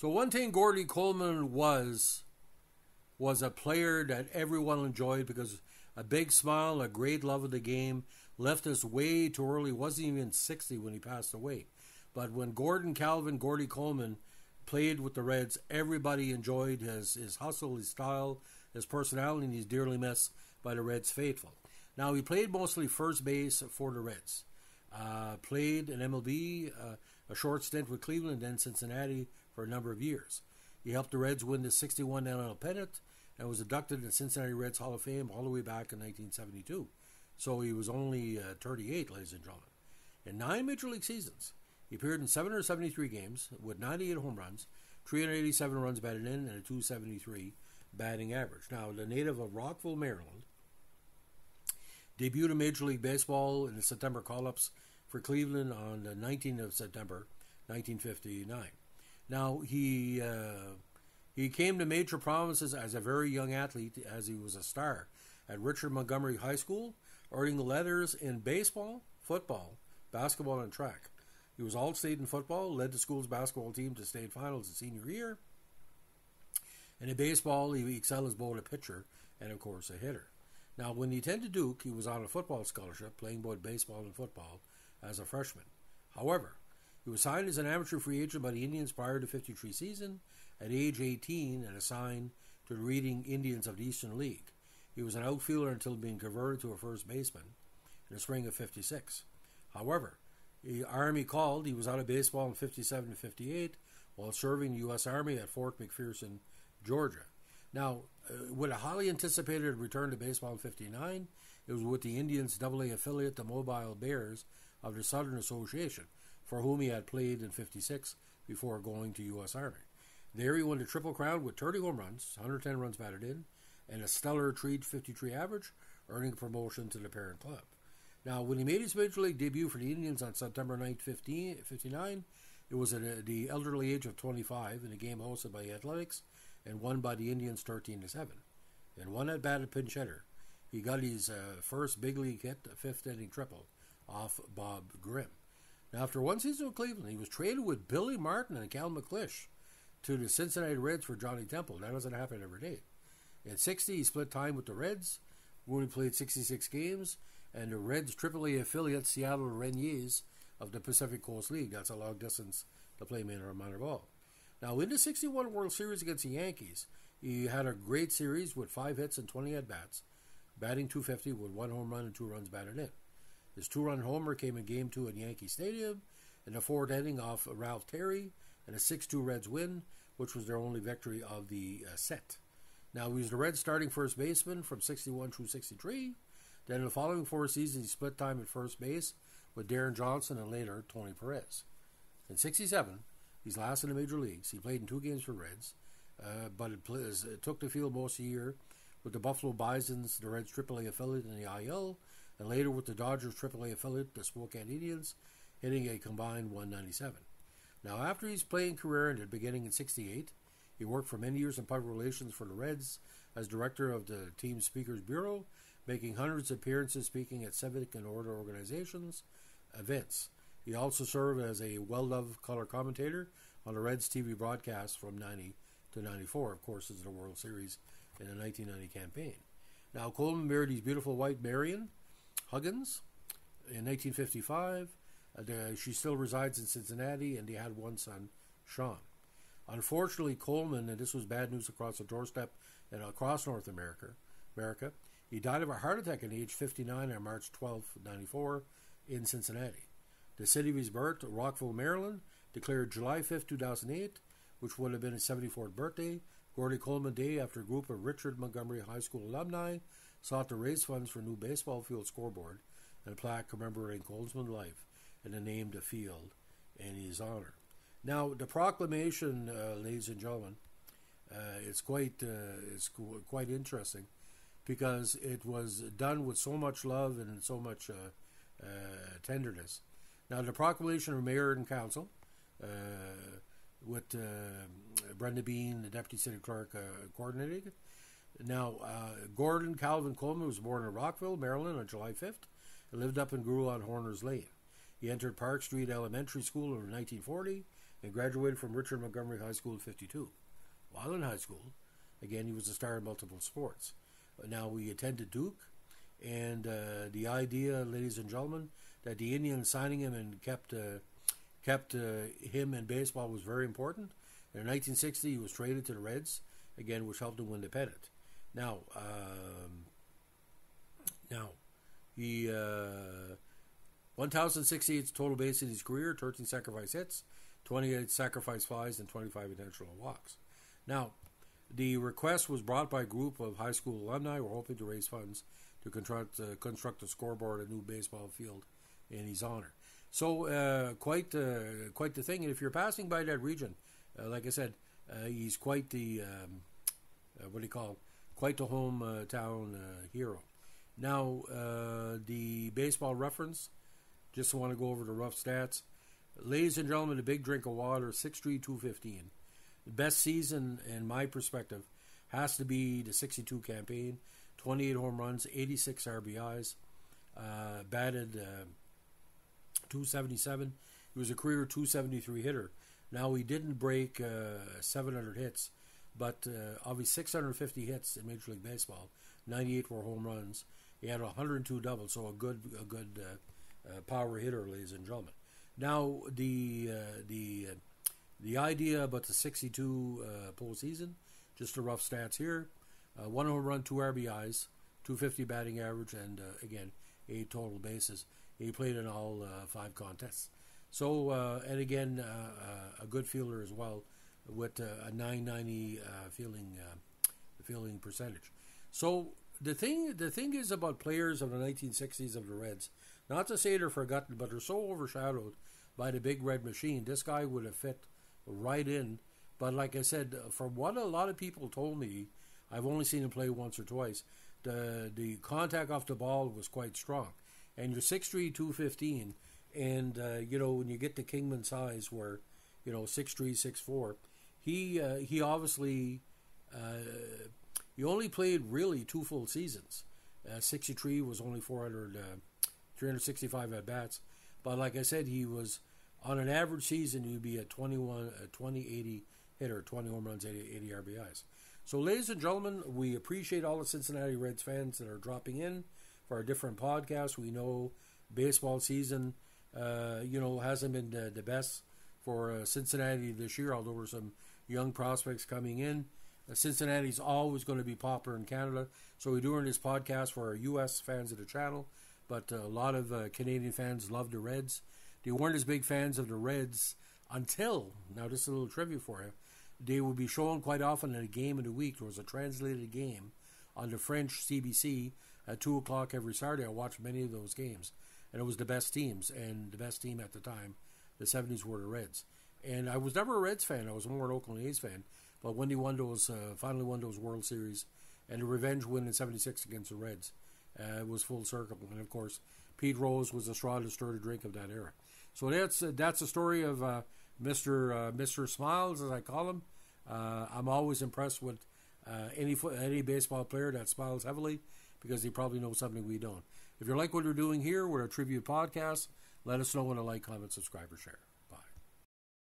So one thing Gordy Coleman was was a player that everyone enjoyed because a big smile, a great love of the game, left us way too early. wasn't even 60 when he passed away. But when Gordon Calvin, Gordy Coleman played with the Reds, everybody enjoyed his, his hustle, his style, his personality, and he's dearly missed by the Reds faithful. Now, he played mostly first base for the Reds. Uh, played in MLB, uh, a short stint with Cleveland, then Cincinnati for a number of years. He helped the Reds win the 61 NL pennant and was inducted in Cincinnati Reds Hall of Fame all the way back in 1972. So he was only uh, 38, ladies and gentlemen. In nine major league seasons, he appeared in 773 games with 98 home runs, 387 runs batted in, and a 273 batting average. Now, the native of Rockville, Maryland, debuted in Major League Baseball in the September call-ups for Cleveland on the 19th of September, 1959. Now he uh, he came to major prominence as a very young athlete, as he was a star at Richard Montgomery High School, earning letters in baseball, football, basketball, and track. He was all state in football, led the school's basketball team to state finals his senior year. And in baseball, he excelled as both a pitcher and, of course, a hitter. Now, when he attended Duke, he was on a football scholarship, playing both baseball and football as a freshman. However, he was signed as an amateur free agent by the Indians prior to 53 season at age 18 and assigned to the Reading Indians of the Eastern League. He was an outfielder until being converted to a first baseman in the spring of 56. However, the Army called. He was out of baseball in 57 58 while serving the U.S. Army at Fort McPherson, Georgia. Now, uh, with a highly anticipated return to baseball in 59, it was with the Indians' AA affiliate, the Mobile Bears of the Southern Association, for whom he had played in 56 before going to U.S. Army. There he won the Triple Crown with 30 home runs, 110 runs batted in, and a stellar 353 average, earning promotion to the parent club. Now, when he made his major league debut for the Indians on September 9, 15, 59, it was at the elderly age of 25 in a game hosted by the Athletics and won by the Indians 13 to 7. In one at bat at pinch hitter, he got his uh, first big league hit, a fifth inning triple, off Bob Grim. After one season with Cleveland, he was traded with Billy Martin and Cal McLish to the Cincinnati Reds for Johnny Temple. That doesn't happen every day. In 60, he split time with the Reds, when he played 66 games, and the Reds' AAA affiliate, Seattle Rainiers of the Pacific Coast League. That's a long distance to play minor or minor ball. Now, in the 61 World Series against the Yankees, he had a great series with five hits and 20 at bats, batting 250 with one home run and two runs batted in. His two run homer came in Game 2 at Yankee Stadium in the fourth inning off Ralph Terry and a 6 2 Reds win, which was their only victory of the uh, set. Now, he was the Reds starting first baseman from 61 through 63. Then, in the following four seasons, he split time at first base with Deron Johnson and later Tony Perez. In 67, he's last in the major leagues. He played in two games for Reds, uh, but it, it, took the field most of the year with the Buffalo Bisons, the Reds AAA affiliate in the IL, and later with the Dodgers AAA affiliate, the Spokane Indians, hitting a combined 197. Now, after his playing career ended beginning in 68, he worked for many years in public relations for the Reds as director of the team speakers bureau, making hundreds of appearances speaking at civic and order organizations, events. He also served as a well-loved color commentator on the Reds TV broadcast from 90 to 94, of course, as the World Series in the 1990 campaign. Now, Coleman married his beautiful wife, Marion Huggins, in 1955. Uh, she still resides in Cincinnati, and they had one son, Sean. Unfortunately, Coleman, and this was bad news across the doorstep and across North America, America, he died of a heart attack at age 59 on March 12, 94, in Cincinnati. The city of his birth, Rockville, Maryland, declared July 5, 2008, which would have been his 74th birthday, Gordy Coleman Day after a group of Richard Montgomery High School alumni sought to raise funds for a new baseball field scoreboard and a plaque commemorating Coleman's life and a named a field in his honor. Now, the proclamation, uh, ladies and gentlemen, uh, it's quite uh, it's quite interesting because it was done with so much love and so much uh, uh, tenderness. Now, the proclamation of mayor and council, uh, with Brenda Bean, the deputy city clerk, coordinating Now, Gordon Calvin Coleman was born in Rockville, Maryland, on July 5th, and lived up and grew on Horner's Lane. He entered Park Street Elementary School in 1940 and graduated from Richard Montgomery High School in 52. While in high school, again, he was a star in multiple sports. Now, he attended Duke, and uh, the idea, ladies and gentlemen, that the Indians signing him and kept uh, kept uh, him in baseball was very important. In 1960, he was traded to the Reds, again, which helped him win the pennant. Now, um, now, he uh, 1,068 total base in his career, 13 sacrifice hits, 28 sacrifice flies, and 25 intentional walks. Now, the request was brought by a group of high school alumni who were hoping to raise funds to construct, uh, construct a scoreboard, a new baseball field in his honor. So, uh, quite uh, quite the thing. And if you're passing by that region, uh, like I said, uh, he's quite the um, uh, what do you call? Quite the hometown hero. Now, the baseball reference. Just want to go over the rough stats. Ladies and gentlemen, a big drink of water, 6'3", 215. The best season, in my perspective, has to be the 62 campaign. 28 home runs, 86 RBIs, uh, batted uh, 277. He was a career 273 hitter. Now, he didn't break uh, 700 hits, but uh, of his 650 hits in Major League Baseball, 98 were home runs. He had 102 doubles, so a good, a good uh, uh, power hitter, ladies and gentlemen. Now, the the the idea about the 62 uh, postseason, just the rough stats here: uh, one home run, two RBIs, 250 batting average, and uh, again eight total bases. He played in all uh, five contests. So uh, and again uh, a good fielder as well, with uh, a 990 uh, fielding uh, fielding percentage. So the thing the thing is about players of the 1960s of the Reds, not to say they're forgotten, but they're so overshadowed by the big red machine. This guy would have fit right in. But like I said, from what a lot of people told me, I've only seen him play once or twice. The the contact off the ball was quite strong, and you're 6'3", 215, and uh, you know when you get to Kingman size, where you know 6'3", 6'4", he uh, he obviously uh, he only played really two full seasons. Uh, 63 was only 400, uh, 365 at bats, but like I said, he was on an average season, you'd be a 21, a 20, 80 hitter, 20 home runs, 80, 80 RBIs. So, ladies and gentlemen, we appreciate all the Cincinnati Reds fans that are dropping in for our different podcasts. We know baseball season, uh, you know, hasn't been the, the best for uh, Cincinnati this year, although there's some young prospects coming in. Uh, Cincinnati's always going to be popular in Canada, so we're doing this podcast for our U.S. fans of the channel, but a lot of uh, Canadian fans love the Reds. They weren't as big fans of the Reds until, now just a little trivia for you, they would be shown quite often in a game of the week. There was a translated game on the French CBC at 2 o'clock every Saturday. I watched many of those games, and it was the best teams, and the best team at the time, the 70s, were the Reds. And I was never a Reds fan. I was more an Oakland A's fan. But when they won those, uh, finally won those World Series, and the revenge win in '76 against the Reds, uh, was full circle. And of course, Pete Rose was the straw that stirred the drink of that era. So that's uh, that's the story of uh, Mr. Uh, Mr. Smiles, as I call him. Uh, I'm always impressed with uh, any any baseball player that smiles heavily because they probably know something we don't. If you like what we're doing here, we're a tribute podcast. Let us know with a like, comment, subscribe, or share.